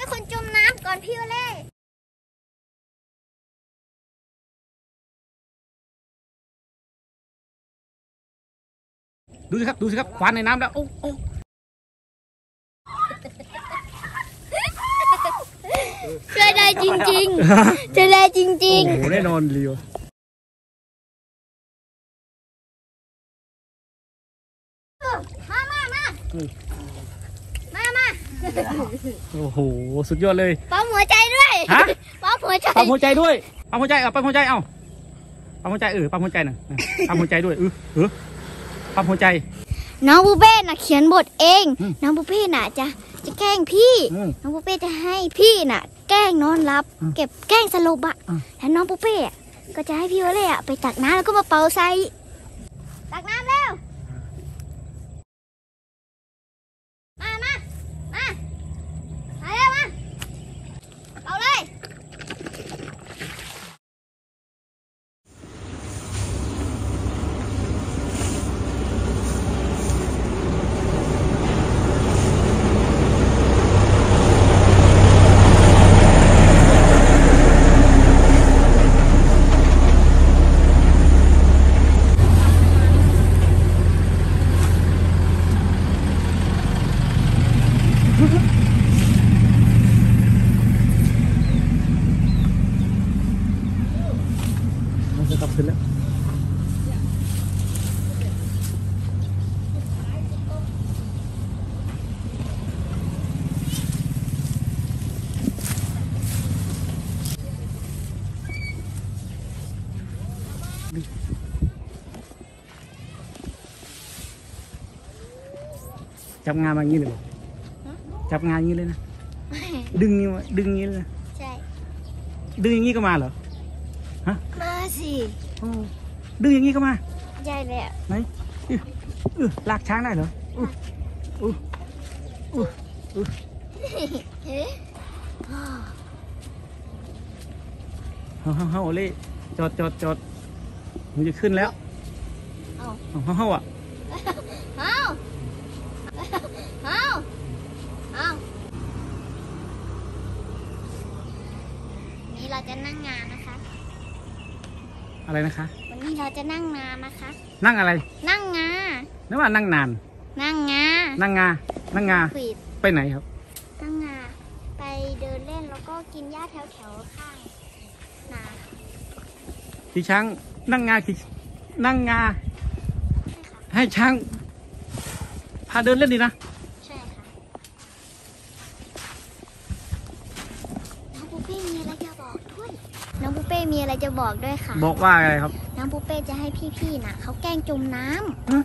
ช่วยคนจมน้ำก่อนพี่โอเล่ดูสิครับ ดูสิครับควานในน้ำแล้วโอ้โอ้ช่วยได้จริงๆช่วยได้จริง โอ้โหแน่นอนเลียวๆมามามามามา โอ้โห สุดยอดเลยปั๊มหัวใจด้วยฮะปั๊มหัวใจปั๊มหัวใจด้วยปั๊มหัวใจเอาปั๊มหัวใจเอาปั๊มหัวใจเออปั๊มหัวใจหน่อยอะปั๊มหัวใจด้วยเออเออปั๊มหัวใจ น้องบูเป้น่ะเขียนบทเองอืมน้องบูเป้น่ะจะจะแกล้งพี่อืมน้องปูเป้จะให้พี่น่ะ แกล้งนอนหลับอืมเก็บแกล้งสลบอะอืมแล้วน้องปูเป้อะก็จะให้พี่วอเล่อะไปตักน้ำแล้วก็มาเป่าใส่ตักน้ำเร็วมามามามาเร็วมาเป่าเลย มันจะกลับขึ้นแล้วจับงานมาอย่างนี้เลยเหรอจับงานอย่างนี้เลยนะดึงนี้มาดึงอย่างนี้เลยนะใช่ดึงอย่างนี้ก็มาเหรอมาสิโอ้ดึงอย่างนี้ก็มาใช่เลยอะไหนอื้ออื้อลากช้างได้เหรออู้อู้อู้อู้เอ๊ะเฮาเฮาเฮาเล่จอดจอดจอดมันจะขึ้นแล้วเอาเฮาเฮาเฮาอะเอาเอาเอานี่เราจะนั่งงานนะคะ อะไรนะคะ วันนี้เราจะนั่งงานนะคะ นั่งอะไร นั่งงานึกว่านั่งนาน นั่งงา นั่งงา นั่งงาขวิด ไปไหนครับ นั่งงา ไปเดินเล่นแล้วก็กินหญ้าแถวแถวๆข้างนาพี่ช้าง นั่งงาขี่นั่งงาใช่ค่ะให้ช้าง พาเดินเล่นดีนะ ใช่ค่ะ น้องปูเป้มีอะไรจะบอกด้วย น้องปูเป้มีอะไร จะบอกด้วยค่ะ บอกว่าอะไรครับ น้องปูเป้จะให้พี่ๆน่ะเขาแกล้งจมน้ำฮะ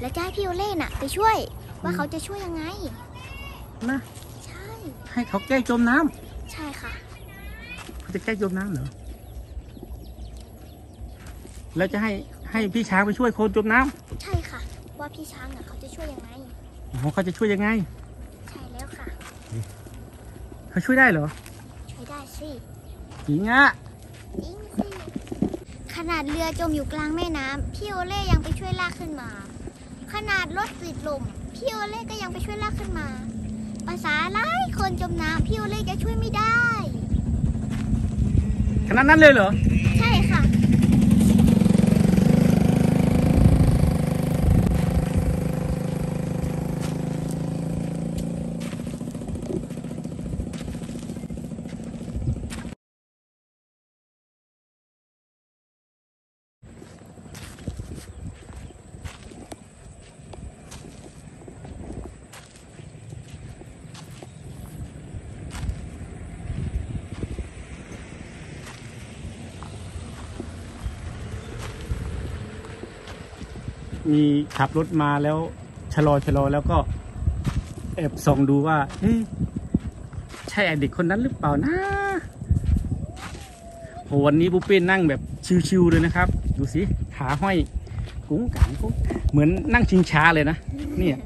แล้วจะให้พี่โอเล่น่ะ ไปช่วย ว่าเขาจะช่วยยังไง นะใช่ ให้เขาแกล้งจมน้ำใช่ค่ะเขาจะแกล้งจมน้ำเหรอแล้วจะให้ให้พี่ช้างไปช่วยคนจมน้ำใช่ค่ะ ว่าพี่ช้างน่ะเขาจะช่วยยังไงอ๋อเขาจะช่วยยังไงใช่แล้วค่ะ เขาช่วยได้เหรอ ช่วยได้สิ จริงอะจริงสิข นาดเรือจมอยู่กลางแม่น้ำพี่โอเล่ยังไปช่วยลากขึ้นมา ขนาดรถติดลมพี่โอเล่ก็ยังไปช่วยลากขึ้นมา ภาษาไรคนจมน้ำพี่โอเล่จะช่วยไม่ได้ ขนาดนั้นเลยเหรอ ใช่ค่ะ มีขับรถมาแล้วชะลอชะลอแล้วก็แอบส่องดูว่าเอ๊ะใช่ไอเด็กคนนั้นหรือเปล่านะโหวันนี้ปุ๊เป้นั่งแบบชิวๆเลยนะครับ ดูสิขาห้อยกุ้งกังกุ้งเหมือนนั่งชิงช้าเลยนะเนี่ย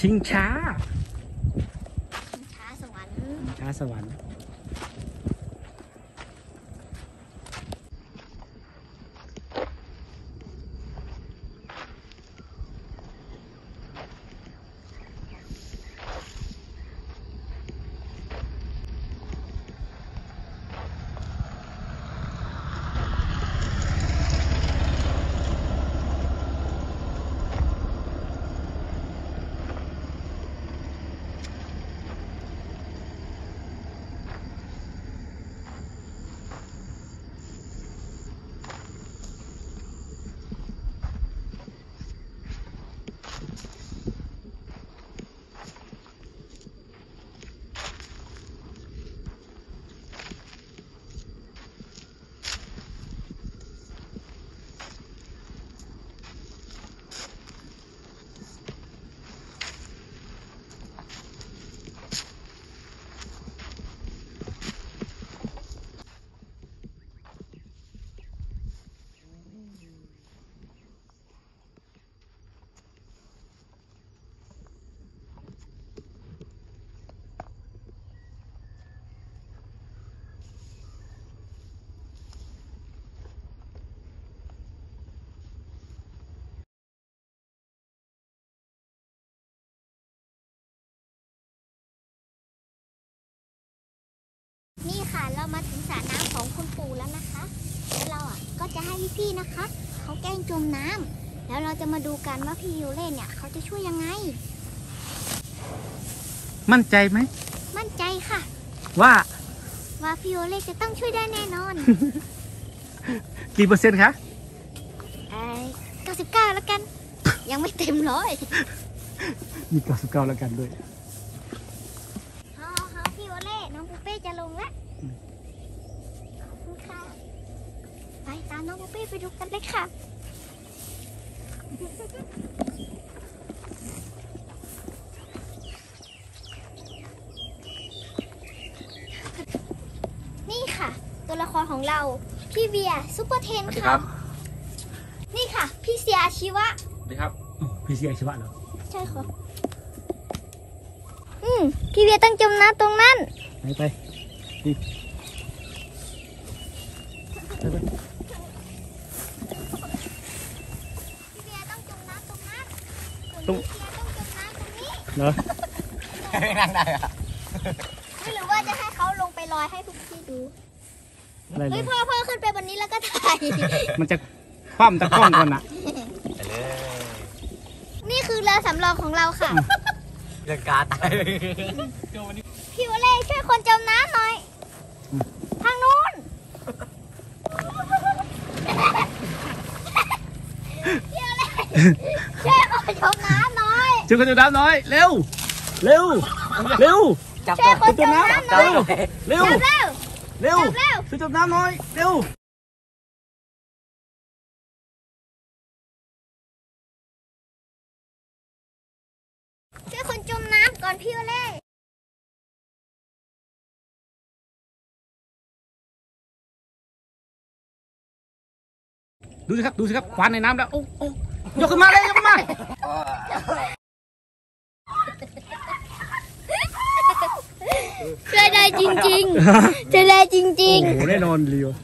ชิงช้าช้าสวรรค์ช้าสวรรค์ นี่ค่ะเรามาถึงสระน้ำของคุณปู่แล้วนะคะแล้วเราอะก็จะให้พี่ๆนะคะเขาแกล้งจมน้ำแล้วเราจะมาดูกันว่าพี่ยูเล่เนี่ยเขาจะช่วยยังไง มั่นใจไหม มั่นใจค่ะ ว่าว่าพี่ยูเล่จะต้องช่วยได้แน่นอน กี่เปอร์เซ็นต์คะไอ้99แล้วกัน ยังไม่เต็มร้อยมีเก้าสิบเก้าแล้วกันด้วย เฮาเฮาพี่ยูเล่น้องปูเป้ จะลงแล้วขอบคุณค่ะ ไปตามน้องปูเป้ไปดูกันเลยค่ะนี่ค่ะ ตัวละครของเรา พี่เบียร์ซุปเปอร์เทนค่ะนี่ค่ะ พี่เสียอาชีวะ สวัสดีครับพี่เสียชีวะเหรอใช่ค่ะ อืมพี่เบียร์ต้องจมน้ำตรงนั้นไปไป ดิไปไปพี่เบียร์ต้องจมน้ำตรงนั้นส่วนตรงพี่เบียร์ต้องจมน้ำตรงนี้เหรอไม่นั่งได้อะไม่หรือว่าจะให้เขาลงไปลอยให้ทุกที่ดูอะไรเลเฮ้ยยพ่อพ่อขึ้นไปบนนี้แล้วก็ถ่าย มันจะคว่ำตะกล้องก่อนนะไปเลยนี่คือเรือสำรองของเราค่ะ เรื่องการตายพี่วเล่ช่วยคนจมน้ำหน่อย ทางนู้นพี่วเล่ช่วยคนจมน้ำหน่อย ช่วยกันดูน้ำหน่อย เร็ว เร็ว เร็วจับช่วยคนจมจับน้ำหจัน่บอยเร็ว เร็วจับเร็วเร็วจับเร็วช่วยจมน้ำหน่อย เร็วช่วยคนจมน้ำก่อนพี่วเล่ ดูสิครับดูสิครับควันในน้ำแล้วโอ้โอ้ยกขึ้นมาเลยยกขึ้นมาช่วยได้จริงๆช่วยได้จริงโอ้โหแน่นอนเรียวๆ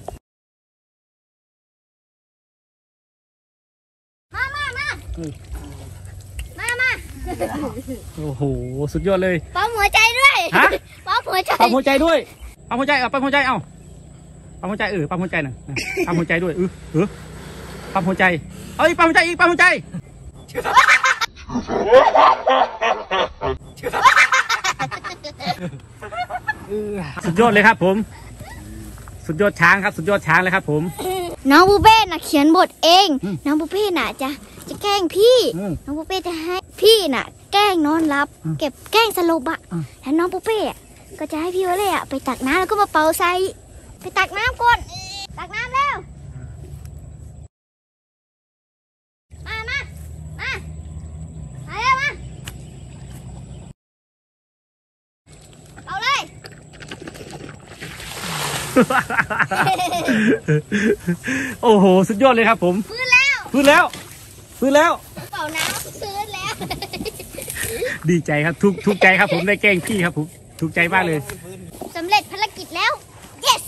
มามามาอืมมามาโอ้โหสุดยอดเลยปั๊มหัวใจด้วยฮะปั๊มหัวใจปั๊มหัวใจด้วยปั๊มหัวใจเอาปั๊มหัวใจเอาปั๊มหัวใจเออปั๊มหัวใจหน่อยปั๊มหัวใจด้วยเออเออ ปั๊มหัวใจ เอ้ยปั๊มหัวใจอีกปั๊มหัวใจสุดยอดเลยครับผม สุดยอดช้างครับ สุดยอดช้างเลยครับ ผม น้องปูเป้น่ะเขียนบทเองอืมน้องปูเป้น่ะจะจะแกล้งพี่อืมน้องปูเป้จะให้พี่น่ะ แกล้งนอนหลับอืมเก็บแกล้งสลบอะอืมแล้วน้องปูเป้อะก็จะให้พี่วอเล่อะไปตักน้ำแล้วก็มาเป่าใส่ไปตักน้ำก่อน ตักน้ำแล้ว มามา มา มาเร็วมา เอาเลย โอ้โห สุดยอดเลยครับผม ฟื้นแล้ว ฟื้นแล้ว ฟื้นแล้วเป่าน้ำฟื้นแล้ว ดีใจครับ ทุกทุกใจครับผมได้แกล้งพี่ครับผมถูกใจมากเลย สำเร็จภารกิจแล้ว yes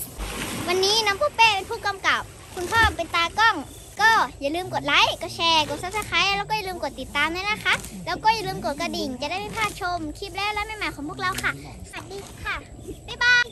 วันนี้น้องผู้เป้เป็นผู้กำกับ คุณพ่อเป็นตากล้อง ก็อย่าลืมกดไลค์ กดแชร์ กด subscribe แล้วก็อย่าลืมกดติดตามด้วยนะคะ แล้วก็อย่าลืมกดกระดิ่ง จะได้ไม่พลาดชม คลิปแรกและใหม่ๆของพวกเราค่ะ สวัสดีค่ะ บ๊ายบาย